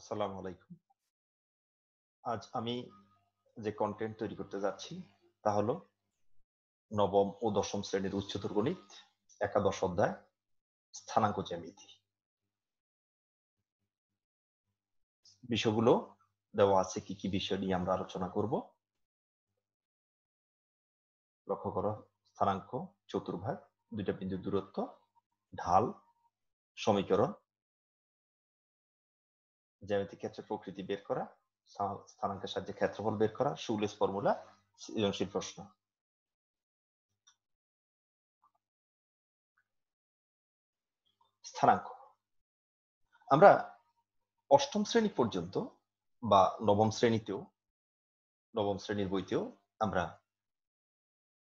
আসসালামু আলাইকুম। আজ আমি যে কন্টেন্ট তৈরি করতে যাচ্ছি, তা হলো নবম ও দশম শ্রেণির উচ্চতর গণিত, একাদশ অধ্যায়, স্থানাঙ্ক জ্যামিতি। বিষয়গুলো দেওয়া আছে, কি কি বিষয় নিয়ে আমরা আলোচনা করব। লক্ষ্য করো, স্থানাঙ্ক, চতুর্ভাগ, দুইটা বিন্দু দূরত্ব, ঢাল, সমীকরণ জ্যামিতিক ক্ষেত্রে প্রকৃতি বের করা স্থানাঙ্কের সাহায্যে ক্ষেত্রফল বের করা সুলেস ফর্মুলা, সৃজনশীল প্রশ্ন। স্থানাঙ্ক। আমরা অষ্টম শ্রেণি পর্যন্ত বা নবম শ্রেণীতেও, নবম শ্রেণির বইতেও আমরা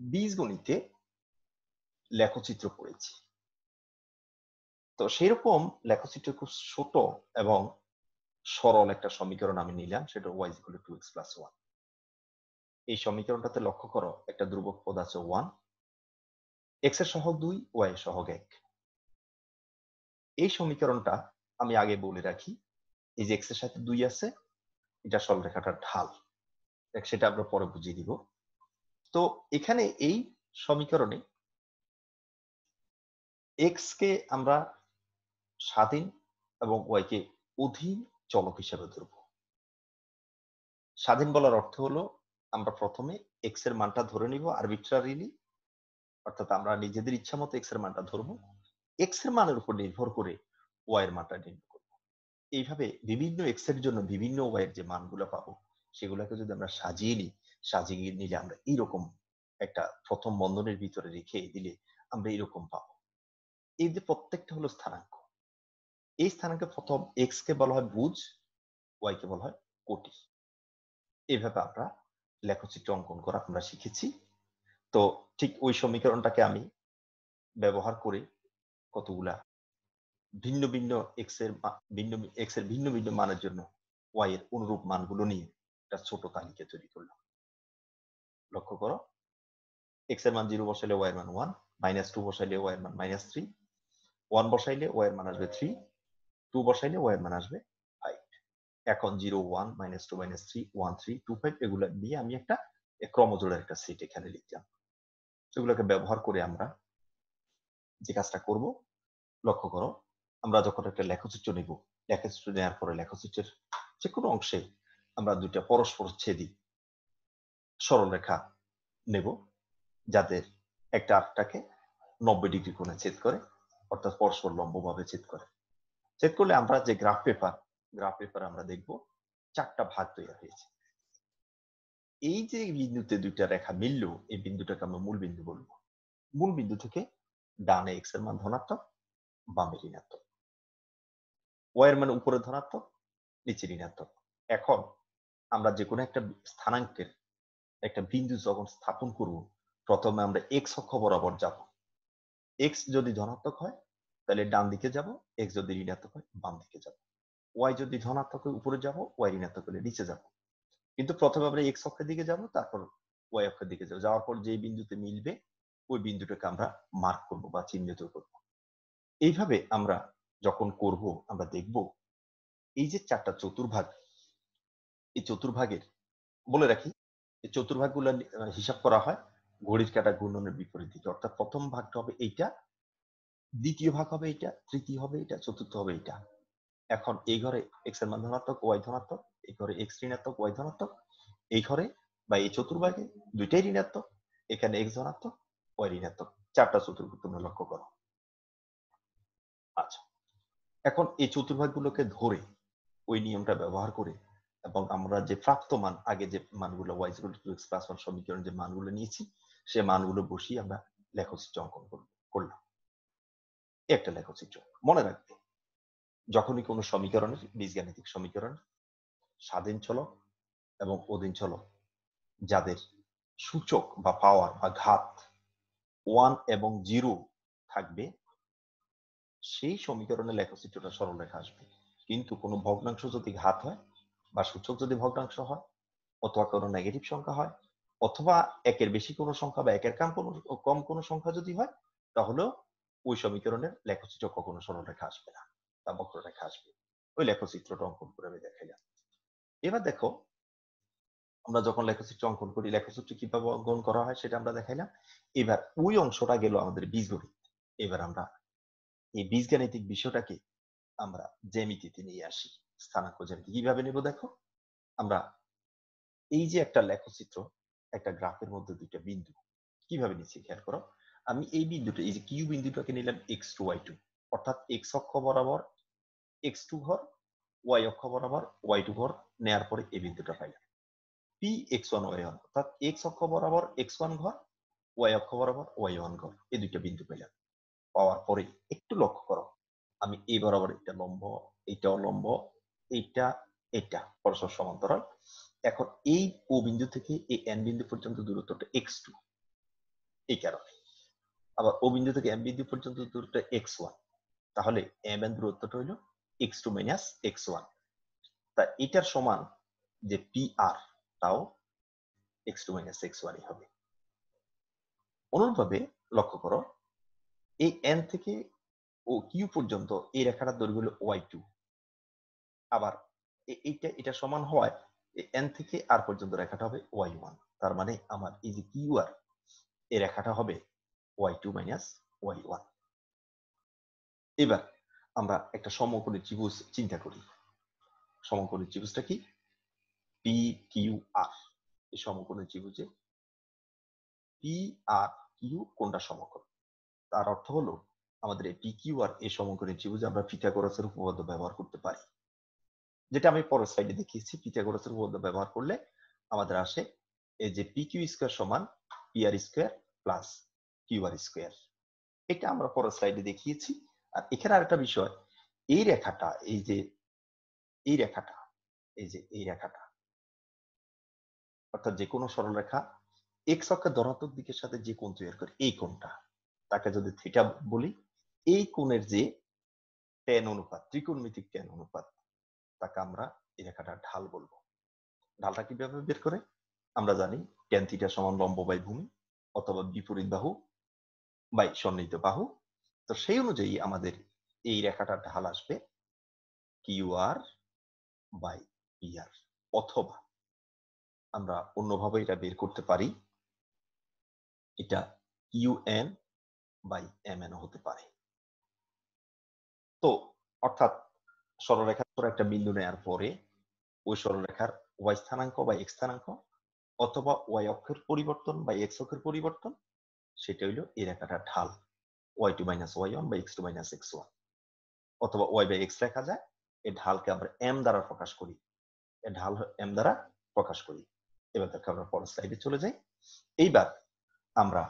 বীজগণিতে লেখচিত্র পড়েছি। তো সেরকম লেখচিত্র খুব ছোট এবং সরল একটা সমীকরণ আমি নিলাম, সেটা Y equal to X plus one এই সমীকরণটাতে লক্ষ্য করো, একটা ধ্রুবক পদ আছে ওয়ান এক্সের সহগ দুই ওয়াই এর সহগ এক। এই সমীকরণটা আমি আগে বলে রাখি, এই যে এক্সের সাথে দুই আছে, এটা সরলরেখাটার ঢাল। সেটা আমরা পরে বুঝিয়ে দিব। তো এখানে এই সমীকরণে এক্স কে আমরা স্বাধীন এবং ওয়াই কে অধীন চলক হিসাবে ধরব। স্বাধীন বলার অর্থ হলো, আমরা প্রথমে এক্সের মানটা ধরে নিব আরবিট্রারিলি অর্থাৎ আমরা নিজেদের ইচ্ছা মতো এক্সের মানটা ধরবো। এক্সের মানের উপর নির্ভর করে ওয়াই এর মানটা নির্ণয় করব। এইভাবে বিভিন্ন এক্সের জন্য বিভিন্ন ওয়াই এর যে মানগুলো পাবো, সেগুলোকে যদি আমরা সাজিয়ে নিই, সাজিয়ে নিলে আমরা এইরকম একটা প্রথম বন্ধনের ভিতরে রেখে দিলে আমরা এরকম পাবো। এই যে প্রত্যেকটা হলো স্থানাঙ্ক। এই স্থানাঙ্কে প্রথম এক্স কে বলা হয় বুঝ ওয়াই কে বলা হয় কোটি এইভাবে আমরা লেখচিত্র অঙ্কন করা আমরা শিখেছি। তো ঠিক ওই সমীকরণটাকে আমি ব্যবহার করে কতগুলা ভিন্ন ভিন্ন এক্সের ভিন্ন এক্সের ভিন্ন ভিন্ন মানের জন্য ওয়াই এর অনুরূপ মানগুলো নিয়ে একটা ছোট তালিকা তৈরি করলাম। লক্ষ্য করো এক্সের মান জিরো বসাইলে ওয়াই এর মান ওয়ান মাইনাস টু বসাইলে ওয়াই এর মান মাইনাস থ্রি ওয়ান বসাইলে ওয়াই এর মান আসবে থ্রি টু বসাইলে ওয়াই মান আসবে ফাইভ। এখন zero, one, minus two, minus three, one, three, two, five, এগুলো দিয়ে আমি একটা ক্রমজোড়ের একটা সেট এখানে লিখলাম। সেগুলোকে ব্যবহার করে আমরা যে কাজটা করব, লক্ষ্য করো, আমরা যখন একটা লেখচিত্র নিব, লেখচিত্র নেওয়ার পরে লেখচিত্রের যে কোনো অংশে আমরা দুইটা পরস্পর ছেদি সরল রেখা নেব, যাদের একটা আটটাকে নব্বই ডিগ্রি কোণে ছেদ করে, অর্থাৎ পরস্পর লম্বভাবে ছেদ করে। ছেদ করলে আমরা যে গ্রাফ পেপার গ্রাফ পেপার আমরা দেখব, চারটা ভাগ তৈরি হয়েছে। এই যে বিন্দুতে দুইটা রেখা মিলল, এই বিন্দুটাকে আমরা মূল বিন্দু বলব। মূল বিন্দু থেকে ডানে এক্সের মান ধনাত্মক, বামে ঋণাত্মক। ওয়াই এর মান উপরে ধনাত্মক, নিচে ঋণাত্মক। এখন আমরা যে কোনো একটা স্থানাঙ্কের একটা বিন্দু যখন স্থাপন করব, প্রথমে আমরা এক্স অক্ষ বরাবর যাব। এক্স যদি ধনাত্মক হয় তাহলে ডান দিকে যাব এক্স যদি ঋণাত্মক হয়, বাম দিকে যাব। ওয়াই যদি ধনাত্মক হয়, উপরে যাব ওয়াই ঋণাত্মক হলে নিচে যাব। কিন্তু প্রথমে আমরা এক্স অক্ষের দিকে যাব, তারপর ওয়াই অক্ষের দিকে যাব। যাওয়ার পর যে বিন্দুতে মিলবে, ওই বিন্দুটাকে আমরা মার্ক করব বা চিহ্নিত করব। এইভাবে আমরা যখন করব, আমরা দেখব এই যে চারটা চতুর্ভাগ, এই চতুর্ভাগের, বলে রাখি, এই চতুর্ভাগগুলো হিসাব করা হয় ঘড়ির কাটা ঘূর্ণনের বিপরীত দিকে। অর্থাৎ প্রথম ভাগটা হবে এইটা দ্বিতীয় ভাগ হবে এটা, তৃতীয় হবে এটা, চতুর্থ হবে এটা। এখন এই ঘরে এক্সের মান ধনাত্মক ওয়াই ধনাত্মক, এই ঘরে এক্স ঋণাত্মক ওয়াই ধনাত্মক, এই ঘরে বা এই চতুর্ভাগে দুইটাই ঋণাত্মক, এখানে এক্স ধনাত্মক ওয়াই ঋণাত্মক। চারটা চতুর্ভাগ তোমরা লক্ষ্য করো। আচ্ছা এখন এই চতুর্ভাগগুলোকে ধরে ওই নিয়মটা ব্যবহার করে এবং আমরা যে প্রাপ্ত মান, আগে যে মানগুলো Y two X plus one সমীকরণ যে মানগুলো নিয়েছি, সে মানগুলো বসিয়ে আমরা লেখচিত্র অঙ্কন করলাম। একটা লেখচিত্র, মনে রাখবে। যখনই কোনো সমীকরণের বীজগাণিতিক সমীকরণ, স্বাধীন চলক এবং অধীন চলক, যাদের সূচক বা পাওয়ার বা ঘাত ওয়ান এবং জিরো থাকবে, সেই সমীকরণের লেখচিত্রটা সরল রেখা আসবে। কিন্তু কোনো ভগ্নাংশ যদি ঘাত হয় বা সূচক যদি ভগ্নাংশ হয়, অথবা কোনো নেগেটিভ সংখ্যা হয়, অথবা একের বেশি কোনো সংখ্যা বা একের কম কোনো কম কোনো সংখ্যা যদি হয়, তাহলেও ওই সমীকরণের লেখচিত্র কখনো সরল রেখা আসবে না, বা বক্ররেখা আসবে। ওই লেখচিত্রটা অঙ্কন করে আমি দেখাইলাম এবার দেখো, আমরা যখন লেখচিত্র অঙ্কন করি, লেখচিত্র কীভাবে অঙ্কন করা হয় সেটা আমরা দেখাইলাম এবার ওই অংশটা গেল আমাদের বীজগণিত। এবার আমরা এই বীজগাণিতিক বিষয়টাকে আমরা জ্যামিতিতে নিয়ে আসি, স্থানাঙ্ক জ্যামিতি। কীভাবে নেব দেখো? আমরা এই যে একটা লেখচিত্র, একটা গ্রাফের মধ্যে দুইটা বিন্দু, কীভাবে নিচ্ছি খেয়াল করো? আমি এই বিন্দুটা এই যে কিউ বিন্দুটাকে নিলাম এক্স টু ওয়াই টু অর্থাৎ এক্স অক্ষ বরাবর এক্স টু ঘর ওয়াই অক্ষ বরাবর ওয়াই টু ঘর নেয়ার পরে এই বিন্দুটা পাইলাম। P X one Y one অর্থাৎ এক্স অক্ষ বরাবর এক্স ওয়ান ঘর ওয়াই অক্ষ বরাবর ওয়াই ওয়ান ঘর, এই দুইটা বিন্দু পেলাম পাওয়ার পরে একটু লক্ষ্য করো, আমি এই বরাবর এটা লম্ব এইটা অলম্ব এইটা, এটা, পরস্পর সমান্তরাল। এখন এই ও বিন্দু থেকে এই এন বিন্দু পর্যন্ত দূরত্বটা এক্স টু এই কারণে। আবার ও বিন্দু থেকে এম বিন্দু পর্যন্ত দূরত্ব এক্স ওয়ান তাহলে এম এন দূরত্বটা হলো x two minus x one তা এটার সমান যে পি আর তাও এক্স টু মাইনাস এক্স ওয়ানই হবে। অনুরূপভাবে লক্ষ্য করো, এই এন থেকে ও কিউ পর্যন্ত এই রেখাটার দৈর্ঘ্য হলো ওয়াই টু আবার এইটা, এটা সমান হওয়ায় এন থেকে আর পর্যন্ত রেখাটা হবে ওয়াই ওয়ান তার মানে আমার এই যে কিউ আর এই রেখাটা হবে Y two minus Y one এবার আমরা একটা সমকোণী ত্রিভুজ চিন্তা করি। সমকোণী ত্রিভুজটা কি? পি কিউ আর এই সমকোণী ত্রিভুজে পি আর কিউ কোনটা সমকোণ? তার অর্থ হলো আমাদের এই পি কিউ আর এই সমকোণী ত্রিভুজে আমরা পিথাগোরাসের উপপাদ্য ব্যবহার করতে পারি। যেটা আমি পরের স্লাইডে দেখিয়েছি। পিথাগোরাসের উপপাদ্য ব্যবহার করলে আমাদের আসে এই যে পি কিউ স্কোয়ার সমান p r square plus q square. এটা আমরা পরের স্লাইডে দেখিয়েছি। আর এখানে আরেকটা বিষয়, এই রেখাটা, এই যে, এই রেখাটা, এই যে, এই রেখাটা, অর্থাৎ যে কোনো সরলরেখা এক্স অক্ষের ধনাত্মক দিকের সাথে যে কোণ তৈরি করে, এই কোণটা, তাকে যদি থিটা বলি, এই কোণের যে টেন অনুপাত, ত্রিকোণমিতিক টেন অনুপাত, তাকে আমরা এই রেখাটা ঢাল বলব। ঢালটা কীভাবে বের করে? আমরা জানি টেন থিটা সমান লম্ব বাই ভূমি অথবা বিপরীত বাহু বাই সন্নিহিত বাহু। তো সেই অনুযায়ী আমাদের এই রেখাটার ঢাল আসবে Q R by P R অথবা আমরা অন্যভাবে এটা বের করতে পারি। এটা U N by M N হতে পারে। তো অর্থাৎ সরলরেখার উপর একটা বিন্দু নেওয়ার পরে ওই সরলরেখার ওয়াই স্থানাঙ্ক বা এক্স স্থানাঙ্ক অথবা ওয়াই অক্ষের পরিবর্তন বা এক্স অক্ষের পরিবর্তন সেটা হইল এই রেখাটার ঢাল Y two minus Y one বা X two minus X one অথবা ওয়াই বাই এক্স লেখা যায়, এই ঢালকে আমরা এম দ্বারা প্রকাশ করি, এই ঢাল এম দ্বারা প্রকাশ করি। এবার দেখো আমরা পরের স্লাইডে চলে যাই। এইবার আমরা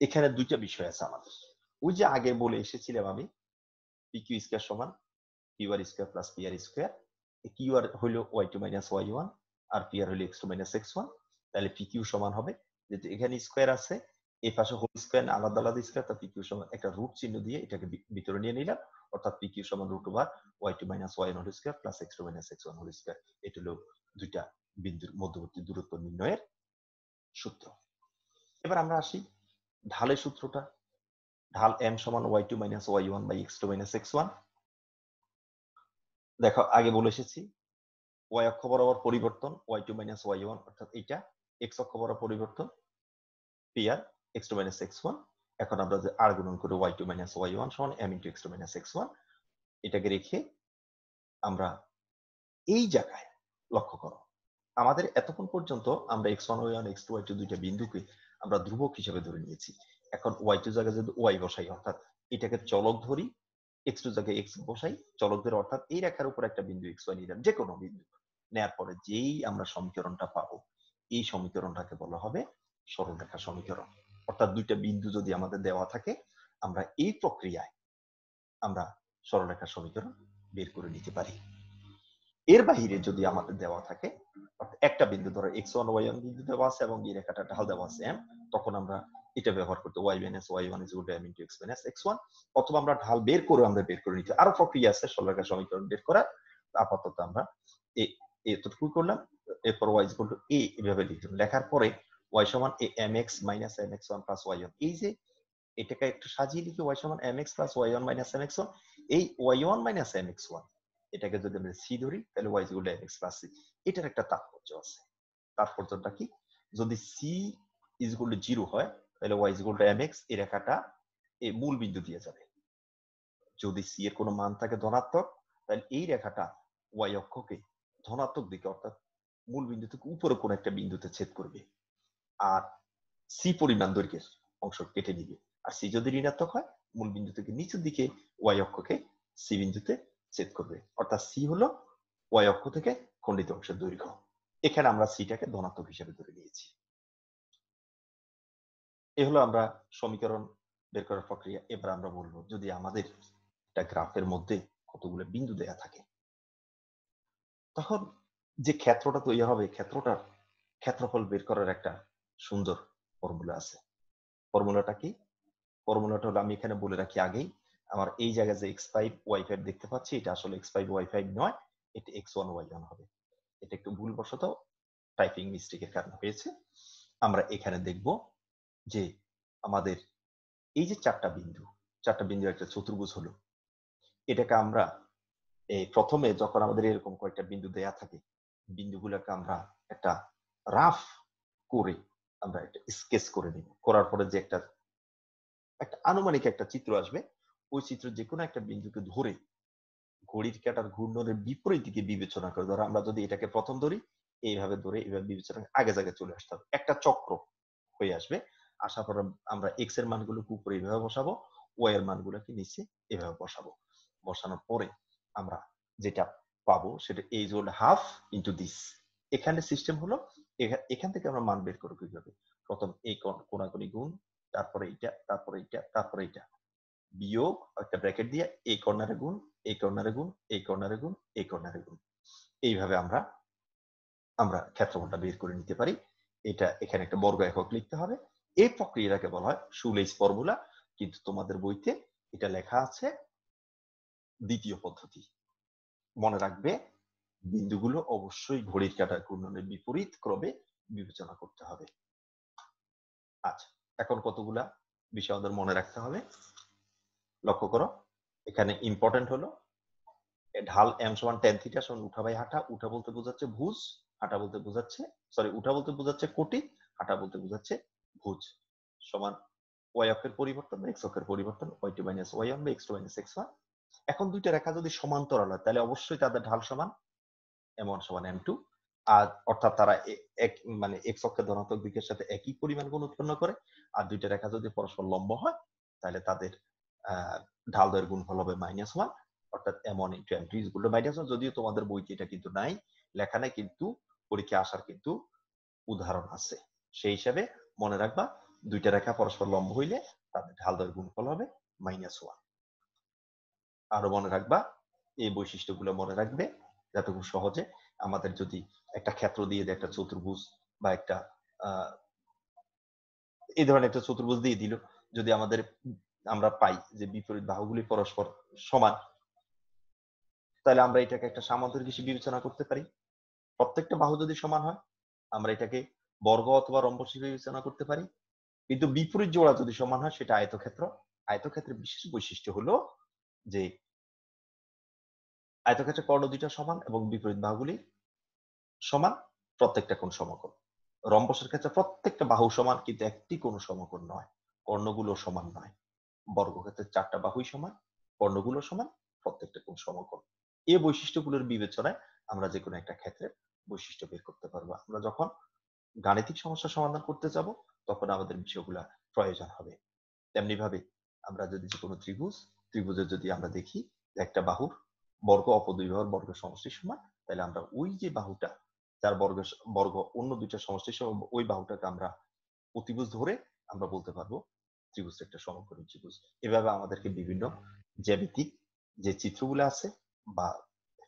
এখানে দুইটা বিষয় আছে আমাদের। ওই যে আগে বলে এসেছিলাম আমি পি কিউ স্কোয়ার সমান Q R square plus P R square Q R হইল Y two minus Y one আর পি আর হইল X two minus X one তাহলে পি কিউ সমান হবে। যেহেতু এখানে স্কোয়ার আছে এই পাশে হোল স্কোয়ার আলাদা আলাদা স্কোয়ার তা পি কিউ সমান একটা রুট চিহ্ন দিয়ে এটাকে ভিতরে নিয়ে নিলাম। অর্থাৎ পি কিউ সমান root over y two minus y whole square plus x two minus x one whole square এটা হলো দুইটা বিন্দুর মধ্যবর্তী দূরত্ব নির্ণয়ের সূত্র। এবার আমরা আসি ঢালের সূত্রটা। ঢাল এম সমান y two minus y one by x two minus x one দেখো, আগে বলে এসেছি ওয়াই অক্ষ বরাবর পরিবর্তন y two minus y one অর্থাৎ এটা এক্স অক্ষ বরাবর পরিবর্তন পি আর x two minus x one এখন আমরা যে আর গুণন করি y two minus y one সমান m into x two minus এটাকে রেখে আমরা এই জায়গায় লক্ষ্য করো। আমাদের এতক্ষণ পর্যন্ত আমরা x one y one x two y two দুইটা বিন্দুকে আমরা ধ্রুবক হিসেবে ধরে নিয়েছি। এখন ওয়াই টু জায়গায় যদি ওয়াই বসাই, অর্থাৎ এটাকে চলক ধরি এক্স টু জায়গায় এক্স বসাই, চলক ধরে অর্থাৎ এই রেখার উপর একটা বিন্দু এক্স ওয়াই নিলাম যে কোনো বিন্দু। নেয়ার পরে যেই আমরা সমীকরণটা পাবো, এই সমীকরণটাকে বলা হবে সরলরেখা সমীকরণ। অর্থাৎ দুইটা বিন্দু যদি আমাদের দেওয়া থাকে, আমরা এই প্রক্রিয়ায় আমরা সরলরেখা সমীকরণ বের করে নিতে পারি। এর বাহিরে যদি আমাদের দেওয়া থাকে একটা বিন্দু ধরো এক্স ওয়ান ওয়াই ওয়ান বিন্দু দেওয়া আছে এবং এই রেখাটা ঢাল দেওয়া আছে এম তখন আমরা এটা ব্যবহার করতে y minus y one is to m into x minus x one অথবা আমরা ঢাল বের করে আমরা বের করে নিতে আরও প্রক্রিয়া আছে সরলরেখা সমীকরণ বের করা আপাতত আমরা এতটুকু করলাম। এরপর ওয়াই ইকুয়াল টু এ এভাবে লিখলাম। লেখার পরে ওয়াই সমান m x minus m x এই যে এটাকে একটু সাজিয়ে লিখি ওয়াই সমান m x plus y one এই y one minus m x one এটাকে যদি আমরা সি ধরি, তাহলে y equal m x plus এটার একটা তাৎপর্য আছে। তাৎপর্যটা কি? যদি C is equal to zero হয়, তাহলে is equal to m x এই রেখাটা এই মূল বিন্দু দিয়ে যাবে। যদি সি এর কোনো মান থাকে ধনাত্মক, তাহলে এই রেখাটা ওয়াই অক্ষকে ধনাত্মক দিকে, অর্থাৎ মূল বিন্দু থেকে উপরে কোন একটা বিন্দুতে ছেদ করবে। আর সি পরিমাণ দৈর্ঘ্যের অংশ কেটে নিবে। আর সি যদি ঋণাত্মক হয়, মূল বিন্দু থেকে নিচের দিকে ওয়াই অক্ষকে সি বিন্দুতে ছেদ করবে। অর্থাৎ সি হলো ওয়াই অক্ষ থেকে খণ্ডিত অংশের দৈর্ঘ্য। এখানে আমরা সিটাকে ধনাত্মক হিসেবে ধরে নিয়েছি। এ হলো আমরা সমীকরণ বের করার প্রক্রিয়া। এবার আমরা বলব, যদি আমাদের একটা গ্রাফের মধ্যে কতগুলো বিন্দু দেয়া থাকে, তখন যে ক্ষেত্রটা তৈরি হবে, ক্ষেত্রটার ক্ষেত্রফল বের করার একটা সুন্দর ফর্মুলা আছে। ফর্মুলাটা কি? ফর্মুলাটা হলো আমি এখানে বলে রাখি আগেই, আমার এই জায়গায় যে এক্স ফাইভ ওয়াই ফাইভ দেখতে পাচ্ছি, এটা আসলে এক্স ফাইভ ওয়াই ফাইভ নয়, এটা এক্স ওয়ান ওয়াই ওয়ান হবে। এটা একটু ভুলবশত টাইপিং মিস্টেকের কারণে হয়েছে। আমরা এখানে দেখব যে আমাদের এই যে চারটা বিন্দু চারটা বিন্দু একটা চতুর্ভুজ হলো। এটাকে আমরা, এই প্রথমে যখন আমাদের এরকম কয়েকটা বিন্দু দেয়া থাকে, বিন্দুগুলোকে আমরা একটা রাফ করে আমরা একটা স্কেচ করে নিব। করার পরে যে একটা একটা আনুমানিক একটা চিত্র আসবে, ওই চিত্র যে কোনো একটা বিন্দুকে ধরে ঘড়ির কাটার ঘূর্ণনের বিপরীত দিকে বিবেচনা করে ধরো, আমরা যদি এটাকে প্রথম ধরি, এইভাবে ধরে এইভাবে বিবেচনা আগে জায়গায় চলে আসতে হবে। একটা চক্র হয়ে আসবে, আসার পর আমরা এক্সের মানগুলোকে উপরে এইভাবে বসাবো ওয়াই এর মানগুলোকে নিচে এভাবে বসাবো। বসানোর পরে আমরা যেটা পাবো সেটা age old half into this এখানে সিস্টেম হলো এখান থেকে আমরা মান বের করব কীভাবে? প্রথম এই কোনাকুনি গুণ, তারপরে এইটা তারপরে এইটা তারপরে এইটা। বিয়োগ একটা ব্র্যাকেট দিয়ে এই কর্নারে গুণ এই কর্নারে গুণ এই কর্নারে গুণ এই কর্নারে গুণ। এইভাবে আমরা আমরা ক্ষেত্রফলটা বের করে নিতে পারি। এটা এখানে একটা বর্গ একক লিখতে হবে। এই প্রক্রিয়াটাকে বলা হয় সুলেজ ফর্মুলা। কিন্তু তোমাদের বইতে এটা লেখা আছে দ্বিতীয় পদ্ধতি। মনে রাখবে বিন্দুগুলো অবশ্যই ঘড়ির কাটার ঘূর্ণনের বিপরীত ক্রমে বিবেচনা করতে হবে। আচ্ছা এখন কতগুলা বিষয় আমাদের মনে রাখতে হবে? লক্ষ্য করো, এখানে ইম্পর্টেন্ট হলো ঢাল এম সমান টেন থিটা সমান উঠা বাই হাঁটা, উঠা বলতে বোঝাচ্ছে ভুজ, হাঁটা বলতে বোঝাচ্ছে সরি উঠা বলতে বোঝাচ্ছে কোটি, হাঁটা বলতে বোঝাচ্ছে ভুজ, সমান ওয়াই অক্ষের পরিবর্তন এক্স অক্ষের পরিবর্তন y two minus y one বা x two minus x one এখন দুইটা রেখা যদি সমান্তরাল হয়, তাহলে অবশ্যই তাদের ঢাল সমান এম ওয়ান সমান এম টু আর অর্থাৎ তারা এক মানে এক্স অক্ষের ধনাত্মক দিকের সাথে একই পরিমাণ গুণ উৎপন্ন করে, আর দুইটা রেখা যদি পরস্পর লম্ব হয়, তাহলে তাদের ঢাল দয়ের গুণফল হবে মাইনাস ওয়ান অর্থাৎ m one into m two is minus one যদিও তোমাদের বইতে এটা কিন্তু নাই, লেখা নাই, কিন্তু পরীক্ষা আসার কিন্তু উদাহরণ আছে। সেই হিসাবে মনে রাখবা, দুইটা রেখা পরস্পর লম্ব হইলে তাদের ঢাল দয়ের গুণফল হবে মাইনাস ওয়ান আরও মনে রাখবা, এই বৈশিষ্ট্যগুলো মনে রাখবে। যাতে খুব সহজে আমাদের যদি একটা ক্ষেত্র দিয়ে দেয়, একটা চতুর্ভুজ বা একটা এই ধরনের একটা চতুর্ভুজ দিয়ে দিল, যদি আমাদের, আমরা পাই যে বিপরীত বাহুগুলি পরস্পর সমান, তাহলে আমরা এটাকে একটা সামান্তরিক হিসেবে বিবেচনা করতে পারি। প্রত্যেকটা বাহু যদি সমান হয়, আমরা এটাকে বর্গ অথবা রম্বস হিসেবে বিবেচনা করতে পারি। কিন্তু বিপরীত জোড়া যদি সমান হয়, সেটা আয়তক্ষেত্র। আয়তক্ষেত্রের বিশেষ বৈশিষ্ট্য হলো যে আয়তক্ষেত্রে কর্ণ দুইটা সমান এবং বিপরীত বাহুগুলি সমান প্রত্যেকটা কোন সমকোণ। রম্বসের ক্ষেত্রে প্রত্যেকটা বাহু সমান, কিন্তু একটি কোন সমকোণ নয়। কর্ণগুলো সমান নয়। বর্গক্ষেত্রে চারটা বাহুই সমান, কর্ণগুলো সমান, প্রত্যেকটা কোন সমকোণ। এই বৈশিষ্ট্যগুলোর বিবেচনায় আমরা যে কোনো একটা ক্ষেত্রে বৈশিষ্ট্য বের করতে পারব। আমরা যখন গাণিতিক সমস্যা সমাধান করতে যাব, তখন আমাদের বিষয়গুলো প্রয়োজন হবে। তেমনি ভাবে আমরা যদি যে কোনো ত্রিভুজ ত্রিভুজের যদি আমরা দেখি, একটা বাহুর বর্গ অপর দুই বর্গ সমষ্টি সমান, তাহলে আমরা ওই যে বাহুটা, যার বর্গ বর্গ অন্য দুইটা সমষ্টি সমান, ওই বাহুটাকে আমরা অতিভুজ ধরে আমরা বলতে পারব ত্রিভুজ একটা সমকোণী ত্রিভুজ। এভাবে আমাদেরকে বিভিন্ন জ্যামিতিক যে চিত্রগুলো আছে বা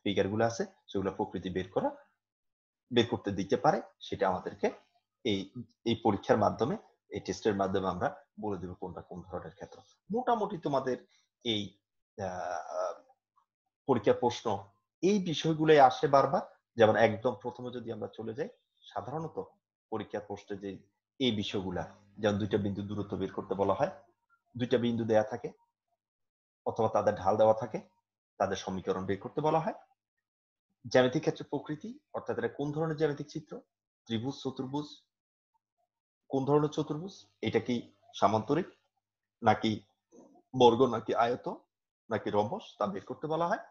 ফিগারগুলো আছে, সেগুলো প্রকৃতি বের করা, বের করতে দিতে পারে, সেটা আমাদেরকে এই এই পরীক্ষার মাধ্যমে, এই টেস্টের মাধ্যমে আমরা বলে দেবো কোনটা কোন ধরনের ক্ষেত্র। মোটামুটি তোমাদের এই পরীক্ষার প্রশ্ন, এই বিষয়গুলোই আসে বারবার। যেমন একদম প্রথমে যদি আমরা চলে যাই, সাধারণত পরীক্ষার প্রশ্নে যে এই বিষয়গুলা, যেমন দুইটা বিন্দু দূরত্ব বের করতে বলা হয়, দুইটা বিন্দু দেয়া থাকে, অথবা তাদের ঢাল দেওয়া থাকে, তাদের সমীকরণ বের করতে বলা হয়। জ্যামিতিক ক্ষেত্রে প্রকৃতি, অর্থাৎ এটা কোন ধরনের জ্যামিতিক চিত্র? ত্রিভুজ, চতুর্ভুজ? কোন ধরনের চতুর্ভুজ? এটা কি সামান্তরিক, নাকি বর্গ, নাকি আয়ত, নাকি রম্বস? তা বের করতে বলা হয়।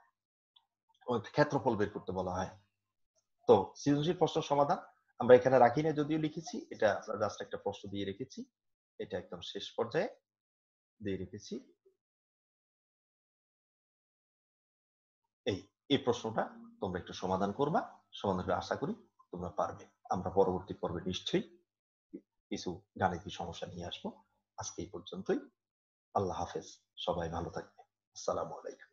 ক্ষেত্রফল বের করতে বলা হয়। তো সৃজনশীল প্রশ্ন সমাধান আমরা এখানে রাখি না যদিও লিখেছি। এটা জাস্ট একটা প্রশ্ন দিয়ে রেখেছি। এটা একদম শেষ পর্যায়ে দিয়ে রেখেছি। এই এই প্রশ্নটা তোমরা একটু সমাধান করবা। সমাধান করে আশা করি তোমরা পারবে। আমরা পরবর্তী পর্বে নিশ্চয়ই কিছু গাণিতিক সমস্যা নিয়ে আসব। আজকে এই পর্যন্তই। আল্লাহ হাফেজ। সবাই ভালো থাকবে। আসসালামু আলাইকুম।